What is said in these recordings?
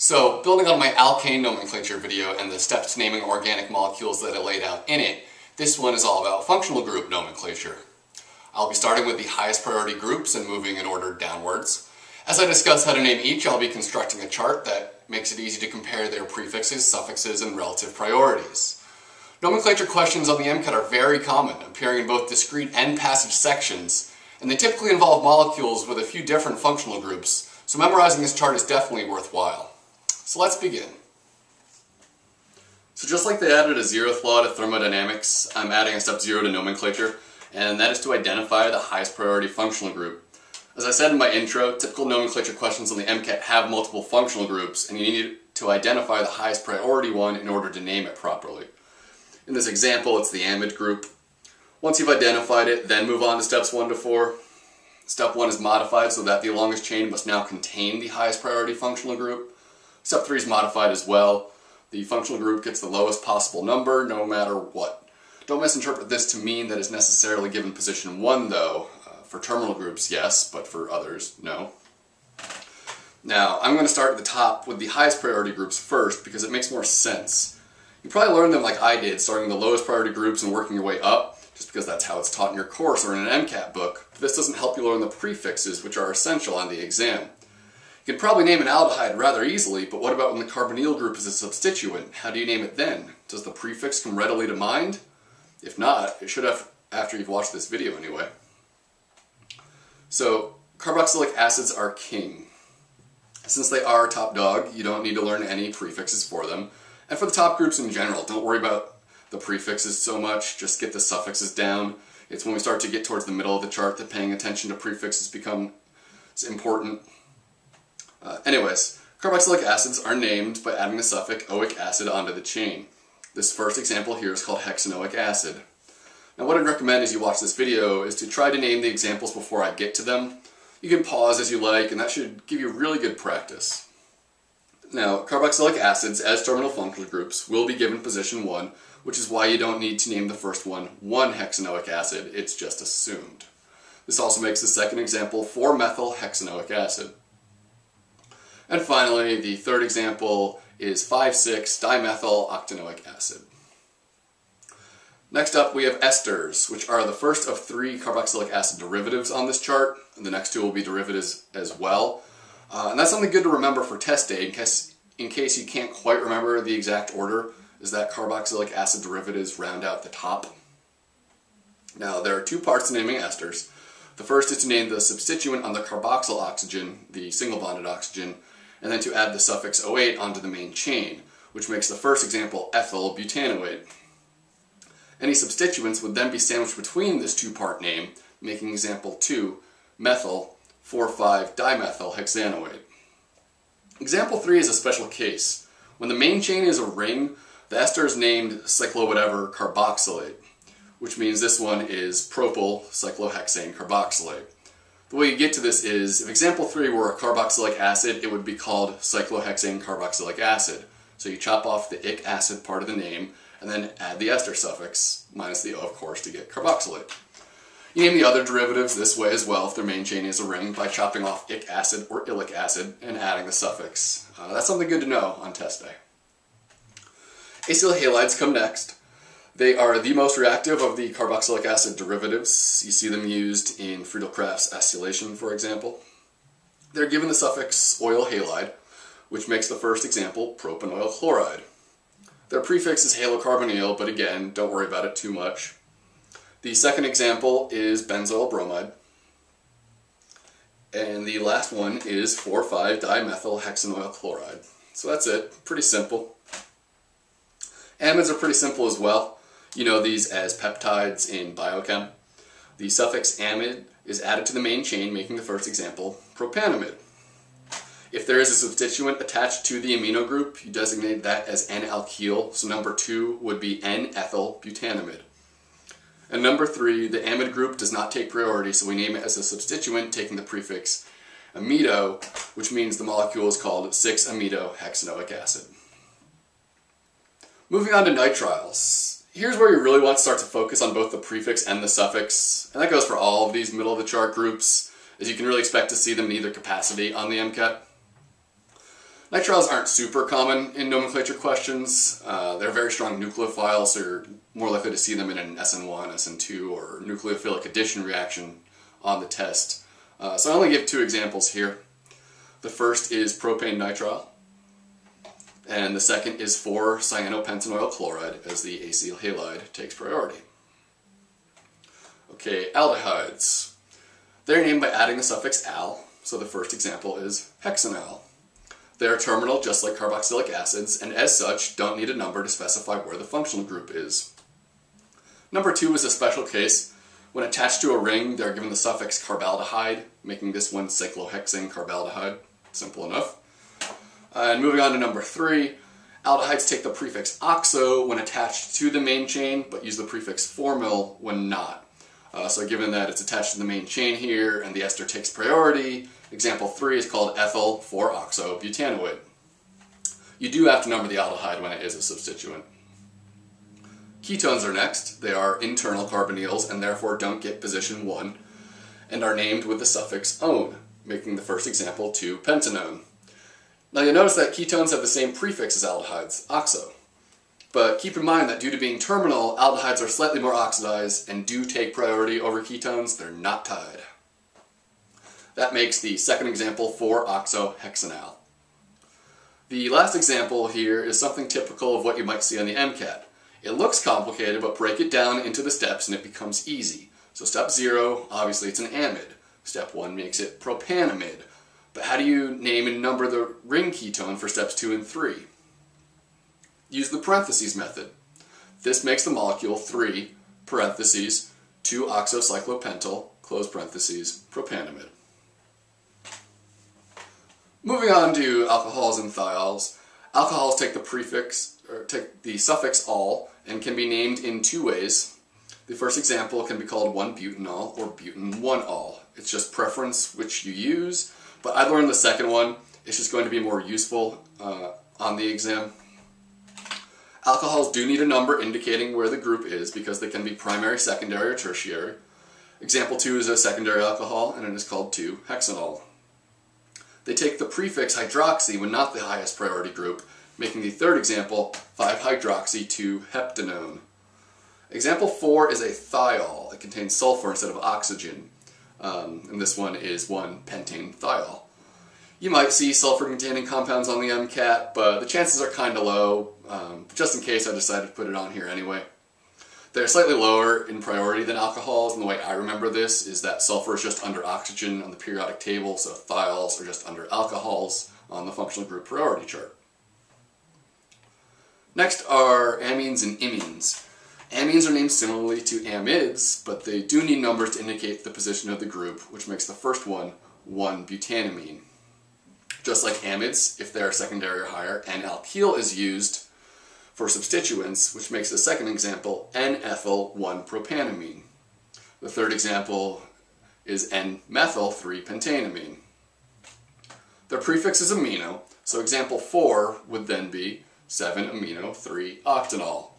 So, building on my alkane nomenclature video and the steps to naming organic molecules that I laid out in it, this one is all about functional group nomenclature. I'll be starting with the highest priority groups and moving in order downwards. As I discuss how to name each, I'll be constructing a chart that makes it easy to compare their prefixes, suffixes, and relative priorities. Nomenclature questions on the MCAT are very common, appearing in both discrete and passage sections, and they typically involve molecules with a few different functional groups, so memorizing this chart is definitely worthwhile. So let's begin. So just like they added a zeroth law to thermodynamics, I'm adding a step zero to nomenclature, and that is to identify the highest priority functional group. As I said in my intro, typical nomenclature questions on the MCAT have multiple functional groups, and you need to identify the highest priority one in order to name it properly. In this example, it's the amide group. Once you've identified it, then move on to steps one to four. Step one is modified so that the longest chain must now contain the highest priority functional group. Step 3 is modified as well. The functional group gets the lowest possible number no matter what. Don't misinterpret this to mean that it's necessarily given position 1 though. Uh, for terminal groups, yes, but for others, no. Now, I'm going to start at the top with the highest priority groups first because it makes more sense. You probably learned them like I did, starting the lowest priority groups and working your way up, just because that's how it's taught in your course or in an MCAT book. But this doesn't help you learn the prefixes, which are essential on the exam. You can probably name an aldehyde rather easily, but what about when the carbonyl group is a substituent? How do you name it then? Does the prefix come readily to mind? If not, it should have after you've watched this video anyway. So, carboxylic acids are king. Since they are top dog, you don't need to learn any prefixes for them. And for the top groups in general, don't worry about the prefixes so much, just get the suffixes down. It's when we start to get towards the middle of the chart that paying attention to prefixes becomes important. Uh, anyways, carboxylic acids are named by adding the suffix oic acid onto the chain. This first example here is called hexanoic acid. Now what I'd recommend as you watch this video is to try to name the examples before I get to them. You can pause as you like and that should give you really good practice. Now, carboxylic acids as terminal functional groups will be given position 1, which is why you don't need to name the first one 1-hexanoic acid, it's just assumed. This also makes the second example 4-methyl hexanoic acid. And finally, the third example is 5,6-dimethyl octanoic acid. Next up, we have esters, which are the first of three carboxylic acid derivatives on this chart. And the next two will be derivatives as well. Uh, and that's something good to remember for test day in case, in case you can't quite remember the exact order, is that carboxylic acid derivatives round out the top. Now, there are two parts to naming esters. The first is to name the substituent on the carboxyl oxygen, the single bonded oxygen, and then to add the suffix -oate onto the main chain, which makes the first example ethyl butanoate. Any substituents would then be sandwiched between this two-part name, making example 2 methyl 4,5-dimethyl hexanoate. Example 3 is a special case. When the main chain is a ring, the ester is named cyclo-whatever carboxylate, which means this one is propyl cyclohexane carboxylate. The way you get to this is, if example 3 were a carboxylic acid, it would be called cyclohexane carboxylic acid. So you chop off the ic acid part of the name, and then add the ester suffix, minus the O of course, to get carboxylate. You name the other derivatives this way as well if their main chain is a ring by chopping off ic acid or ilic acid and adding the suffix. Uh, that's something good to know on test day. Acyl halides come next. They are the most reactive of the carboxylic acid derivatives. You see them used in Friedel-Crafts acylation, for example. They're given the suffix oyl halide, which makes the first example propanoyl chloride. Their prefix is halocarbonyl, but again, don't worry about it too much. The second example is benzoyl bromide. And the last one is 4,5-dimethyl hexanoyl chloride. So that's it, pretty simple. Amides are pretty simple as well. You know these as peptides in biochem. The suffix amide is added to the main chain, making the first example propanamide. If there is a substituent attached to the amino group, you designate that as N-alkyl, so number two would be N-ethyl butanamide. And number three, the amide group does not take priority, so we name it as a substituent taking the prefix amido, which means the molecule is called 6-amido-hexanoic acid. Moving on to nitriles here's where you really want to start to focus on both the prefix and the suffix, and that goes for all of these middle of the chart groups, as you can really expect to see them in either capacity on the MCAT. Nitriles aren't super common in nomenclature questions. Uh, they're very strong nucleophiles, so you're more likely to see them in an SN1, SN2, or nucleophilic addition reaction on the test. Uh, so I only give two examples here. The first is propane nitrile, and the second is 4-cyanopentanoyl chloride as the acyl halide takes priority. Okay, aldehydes. They're named by adding the suffix al, so the first example is hexanal. They are terminal just like carboxylic acids, and as such, don't need a number to specify where the functional group is. Number two is a special case. When attached to a ring, they're given the suffix carbaldehyde, making this one cyclohexane carbaldehyde. Simple enough. And moving on to number three, aldehydes take the prefix oxo when attached to the main chain, but use the prefix formyl when not. Uh, so given that it's attached to the main chain here and the ester takes priority, example 3 is called ethyl 4-oxobutanoate. You do have to number the aldehyde when it is a substituent. Ketones are next. They are internal carbonyls and therefore don't get position 1 and are named with the suffix "-one", making the first example 2-pentanone. Now you'll notice that ketones have the same prefix as aldehydes, oxo. But keep in mind that due to being terminal, aldehydes are slightly more oxidized and do take priority over ketones. They're not tied. That makes the second example 4-oxohexanal. The last example here is something typical of what you might see on the MCAT. It looks complicated, but break it down into the steps and it becomes easy. So step zero, obviously it's an amide. Step one makes it propanamide. But how do you name and number the ring ketone for steps two and three? use the parentheses method. This makes the molecule 3 parentheses 2-oxocyclopentyl close parentheses propanamide. Moving on to alcohols and thiols. Alcohols take the prefix or take the suffix "-ol and can be named in two ways. The first example can be called 1-butanol or butan-1-ol. It's just preference which you use, but I learned the second one. It's just going to be more useful uh, on the exam. Alcohols do need a number indicating where the group is because they can be primary, secondary, or tertiary. Example 2 is a secondary alcohol and it is called 2-hexanol. They take the prefix hydroxy when not the highest priority group, making the third example 5-hydroxy-2-heptanone. Example 4 is a thiol. It contains sulfur instead of oxygen. Um, and this one is 1-pentane thiol. You might see sulfur-containing compounds on the MCAT, but the chances are kind of low. Um, just in case, I decided to put it on here anyway. They're slightly lower in priority than alcohols, and the way I remember this is that sulfur is just under oxygen on the periodic table, so thiols are just under alcohols on the functional group priority chart. Next are amines and imines. Amines are named similarly to amides, but they do need numbers to indicate the position of the group, which makes the first one 1-butanamine. Just like amides, if they're secondary or higher, N-alkyl is used for substituents, which makes the second example N-ethyl-1-propanamine. The third example is N-methyl-3-pentanamine. The prefix is amino, so example 4 would then be 7-amino-3-octanol.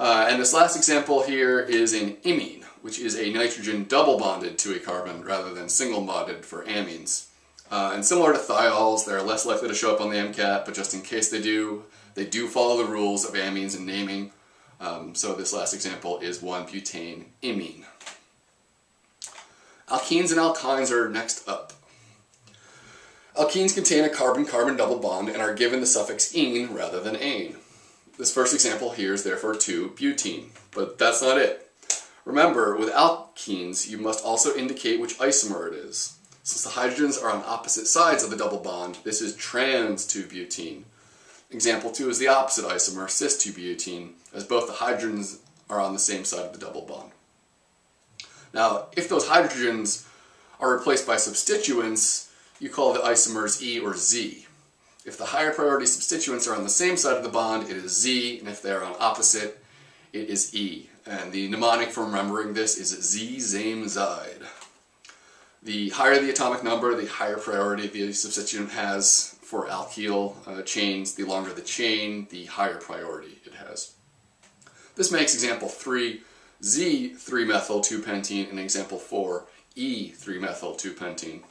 Uh, and this last example here is an imine, which is a nitrogen double bonded to a carbon rather than single bonded for amines. Uh, and similar to thiols, they're less likely to show up on the MCAT, but just in case they do, they do follow the rules of amines and naming. Um, so this last example is 1-butane imine. Alkenes and alkynes are next up. Alkenes contain a carbon-carbon double bond and are given the suffix "-ene rather than "-ane". This first example here is therefore 2-butene, but that's not it. Remember, with alkenes, you must also indicate which isomer it is. Since the hydrogens are on opposite sides of the double bond, this is trans-2-butene. Example 2 is the opposite isomer, cis-2-butene, as both the hydrogens are on the same side of the double bond. Now, if those hydrogens are replaced by substituents, you call the isomers E or Z. If the higher priority substituents are on the same side of the bond, it is Z, and if they're on opposite, it is E. And the mnemonic for remembering this is Z, Zame, Zide. The higher the atomic number, the higher priority the substituent has for alkyl uh, chains. The longer the chain, the higher priority it has. This makes example 3 Z3-methyl-2-pentene and example 4 E3-methyl-2-pentene.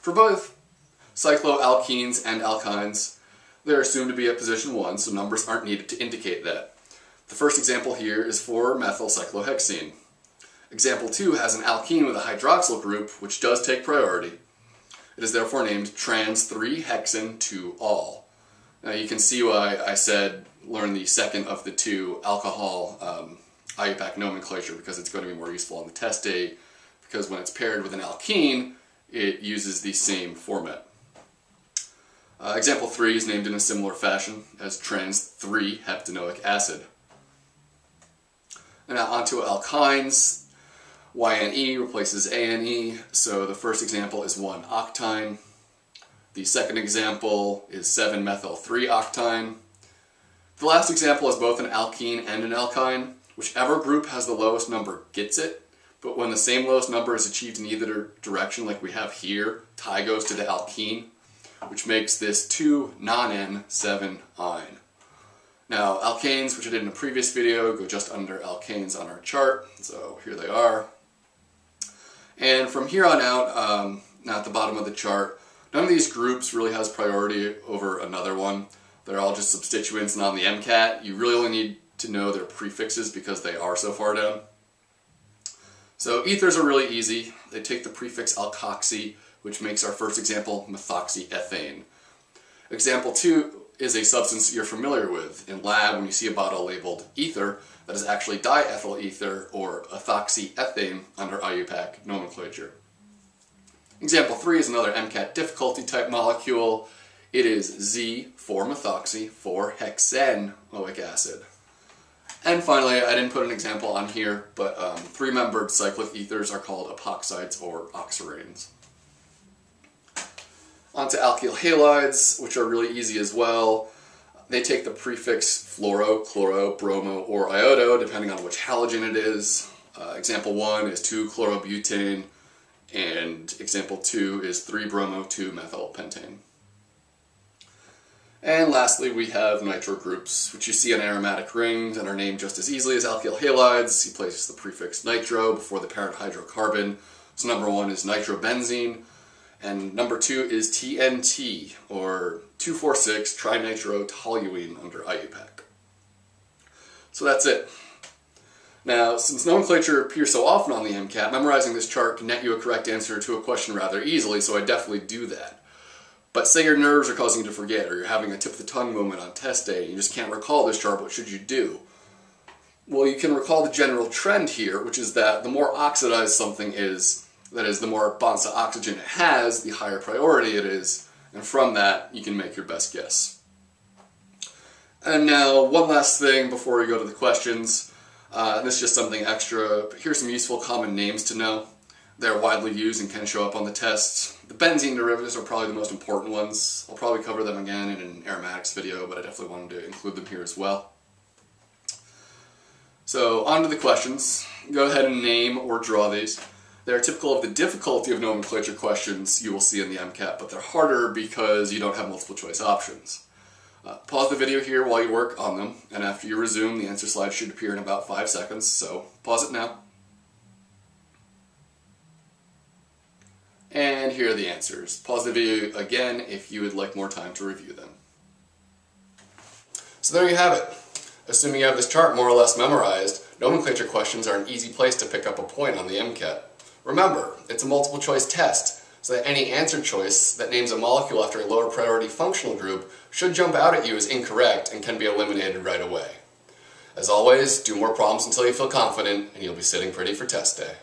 For both cycloalkenes and alkynes, they're assumed to be at position 1, so numbers aren't needed to indicate that. The first example here is for methyl cyclohexene. Example 2 has an alkene with a hydroxyl group, which does take priority. It is therefore named trans 3-hexen-2-ol. Now you can see why I said learn the second of the two alcohol um, IUPAC nomenclature because it's going to be more useful on the test day because when it's paired with an alkene, it uses the same format. Uh, example 3 is named in a similar fashion as trans-3-heptanoic acid. And now onto alkynes. YNE replaces ANE, so the first example is 1-octyne. The second example is 7-methyl-3-octyne. The last example is both an alkene and an alkyne. Whichever group has the lowest number gets it, but when the same lowest number is achieved in either direction, like we have here, tie goes to the alkene, which makes this 2 nonen-7-yne. Now, alkanes, which I did in a previous video, go just under alkynes on our chart, so here they are. And from here on out, um, now at the bottom of the chart, none of these groups really has priority over another one. They're all just substituents, and on the MCAT, you really only need to know their prefixes because they are so far down. So ethers are really easy. They take the prefix alkoxy, which makes our first example methoxyethane. Example two is a substance you're familiar with. In lab, when you see a bottle labeled ether, that is actually diethyl ether or ethoxyethane under IUPAC nomenclature. Example 3 is another MCAT difficulty type molecule. It is Z 4-methoxy 4-hexanoic acid. And finally, I didn't put an example on here, but um, three-membered cyclic ethers are called epoxides or oxiranes. Onto alkyl halides, which are really easy as well. They take the prefix fluoro, chloro, bromo, or iodo, depending on which halogen it is. Uh, example 1 is 2-chlorobutane, and example 2 is 3-bromo-2-methylpentane. And lastly, we have nitro groups, which you see on aromatic rings and are named just as easily as alkyl halides. You place the prefix nitro before the parent hydrocarbon. So number one is nitrobenzene, and number two is TNT, or 2,4,6-trinitrotoluene under IUPAC. So that's it. Now, since nomenclature appears so often on the MCAT, memorizing this chart can net you a correct answer to a question rather easily, so I definitely do that. But say your nerves are causing you to forget, or you're having a tip of the tongue moment on test day, and you just can't recall this chart, what should you do? Well, you can recall the general trend here, which is that the more oxidized something is, that is, the more bonds to oxygen it has, the higher priority it is, and from that, you can make your best guess. And now, one last thing before we go to the questions. Uh, this is just something extra, but here's some useful common names to know. They're widely used and can show up on the tests. The benzene derivatives are probably the most important ones. I'll probably cover them again in an aromatics video, but I definitely wanted to include them here as well. So, on to the questions. Go ahead and name or draw these. They're typical of the difficulty of nomenclature questions you will see in the MCAT, but they're harder because you don't have multiple choice options. Uh, pause the video here while you work on them, and after you resume, the answer slide should appear in about 5 seconds, so pause it now. And here are the answers. Pause the video again if you would like more time to review them. So there you have it. Assuming you have this chart more or less memorized, nomenclature questions are an easy place to pick up a point on the MCAT. Remember, it's a multiple choice test, so that any answer choice that names a molecule after a lower priority functional group should jump out at you as incorrect and can be eliminated right away. As always, do more problems until you feel confident, and you'll be sitting pretty for test day.